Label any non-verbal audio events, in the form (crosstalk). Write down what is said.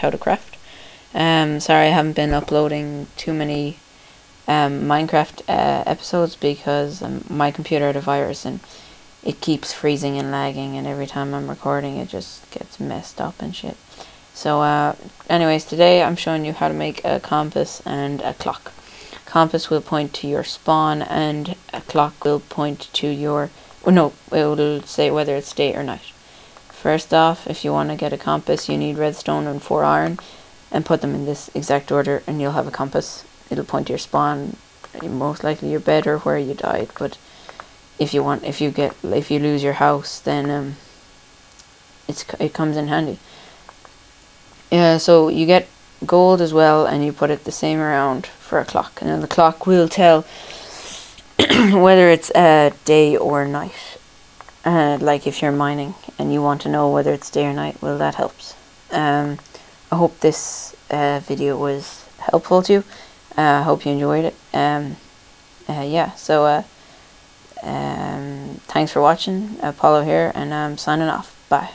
how to craft. Um, sorry I haven't been uploading too many um, Minecraft uh, episodes because um, my computer had a virus and it keeps freezing and lagging and every time I'm recording it just gets messed up and shit. So uh, anyways, today I'm showing you how to make a compass and a clock. Compass will point to your spawn and a clock will point to your, no, it will say whether it's day or night. First off, if you want to get a compass, you need redstone and four iron and put them in this exact order and you'll have a compass. It'll point to your spawn, most likely your bed or where you died, but if you want, if you get, if you lose your house, then um, it's it comes in handy. Yeah, so you get gold as well, and you put it the same around for a clock, and then the clock will tell (clears throat) whether it's uh, day or night. Uh, like if you're mining and you want to know whether it's day or night, well, that helps. Um, I hope this uh, video was helpful to you. Uh, I hope you enjoyed it. Um, uh, yeah, so uh, um, thanks for watching. Apollo here, and I'm signing off. Bye.